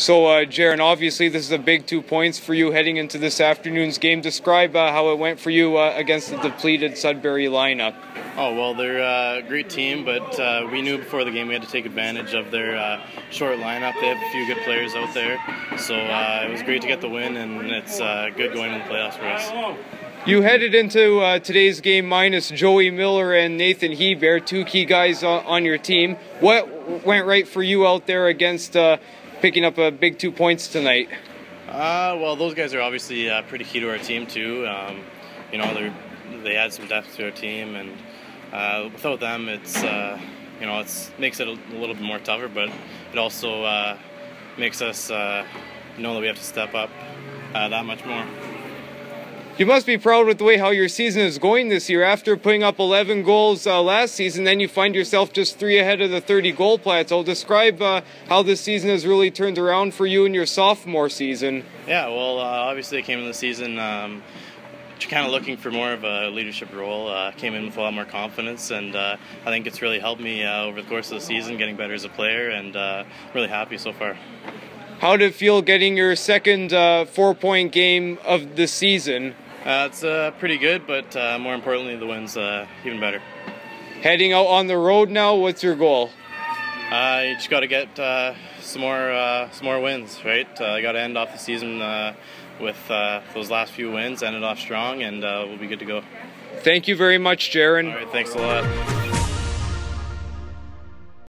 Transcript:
So, uh, Jaron, obviously this is a big two points for you heading into this afternoon's game. Describe uh, how it went for you uh, against the depleted Sudbury lineup. Oh well, they're a great team, but uh, we knew before the game we had to take advantage of their uh, short lineup. They have a few good players out there, so uh, it was great to get the win, and it's uh, good going in the playoffs for us. You headed into uh, today's game minus Joey Miller and Nathan Hebert, two key guys on your team. What went right for you out there against uh, picking up a big two points tonight? Uh, well, those guys are obviously uh, pretty key to our team too. Um, you know, they they add some depth to our team, and uh, without them, it's uh, you know it makes it a, a, little bit more tougher, but it also makes us know that we have to step up that much more. You must be proud with the way how your season is going this year. After putting up 11 goals uh, last season, then you find yourself just three ahead of the 30 goal plateau. Describe uh, how this season has really turned around for you in your sophomore season. Yeah, well, uh, obviously I came in the season um, kind of looking for more of a leadership role. Uh, came in with a lot more confidence, and uh, I think it's really helped me uh, over the course of the season, getting better as a player, and uh, really happy so far. How did it feel getting your second uh, four-point game of the season? Uh, it's uh, pretty good, but uh, more importantly, the win's uh, even better. Heading out on the road now, what's your goal? Uh, you just got to get uh, some more some more wins, right? I got to end off the season with those last few wins, end it off strong, and we'll be good to go. Thank you very much, Jaron. All right, thanks a lot.